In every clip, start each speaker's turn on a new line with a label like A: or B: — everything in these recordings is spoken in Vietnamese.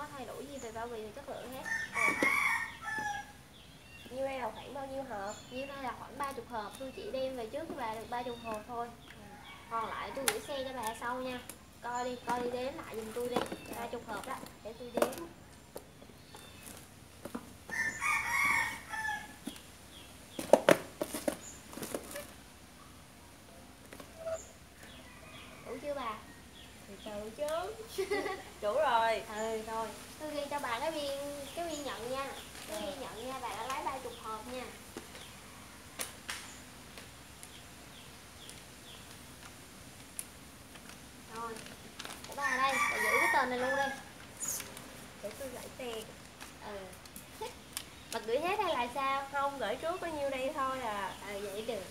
A: có thay đổi gì về bao bì và chất lượng hết. Ờ.
B: Như đây là khoảng bao nhiêu hộp?
A: như đây là khoảng 30 hộp. Tôi chỉ đem về trước cho bà được 30 hộp thôi. Còn lại tôi gửi xe cho bà sau nha. Coi đi coi đi đếm lại dùm tôi đi. 30 hộp đó, để tôi đếm. Đủ chưa bà?
B: Từ từ chứ. Đủ rồi.
A: Ừ rồi. Tôi ghi cho bà cái viên cái viên nhận nha. Cái viên nhận nha bà đã lấy 30 hộp nha. Rồi của bà đây bà giữ cái tên này luôn đi.
B: Để tôi lại tiền.
A: Ừ. Bà gửi hết hay là sao?
B: Không, gửi trước bao nhiêu đây thôi à.
A: Ừ vậy được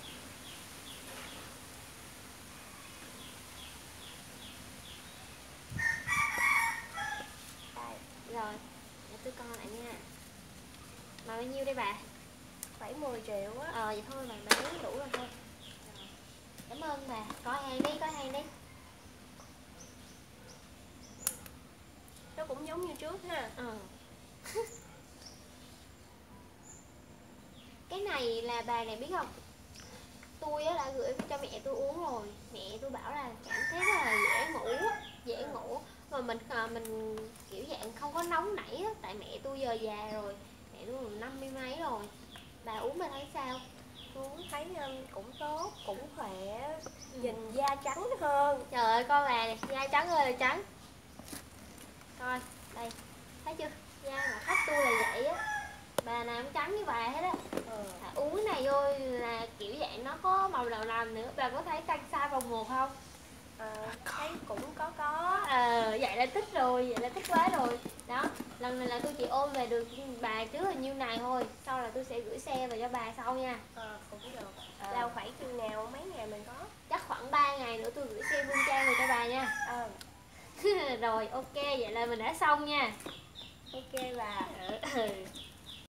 B: Đây,
A: rồi để tôi coi lại nha mà bao nhiêu đây bà?
B: Khoảng 10 triệu á.
A: Ờ vậy thôi bà lấy đủ rồi thôi. Rồi. cảm ơn bà. Coi hàng đi coi hàng đi.
B: Nó cũng giống như trước ha.
A: Ờ. Cái này là bà này biết không? Tôi á đã gửi cho mẹ tôi uống rồi. Mẹ tôi bảo là cảm thấy rất là dễ ngủ dễ ngủ. Mà mình à, mình kiểu dạng không có nóng nảy á tại mẹ tôi giờ già rồi mẹ tôi năm mươi mấy rồi. Bà uống bà thấy sao?
B: Tôi cũng thấy um, cũng tốt, cũng khỏe Nhìn da trắng hơn.
A: Trời ơi con bà này da trắng ơi là trắng. Coi đây thấy chưa? Da mà khách tôi là vậy á. Bà nào cũng trắng như bà hết á.
B: Ừ.
A: à, uống cái này vô là kiểu dạng nó có màu đầu nằm nữa. Bà có thấy căng xa vòng một không?
B: À, Thấy cũng có có.
A: Ờ vậy là thích rồi vậy là thích quá rồi. Đó lần này là tôi chỉ ôm về được bà trước là nhiêu này thôi. Sau là tôi sẽ gửi xe về cho bà sau nha.
B: À, Cũng được.
A: Ờ.
B: Là khoảng chừng nào, mấy ngày mình có?
A: Chắc khoảng 3 ngày nữa tôi gửi xe Vương Trang về cho bà nha.
B: Ờ,
A: rồi ok vậy là mình đã xong nha.
B: Ok bà.
A: Ừ.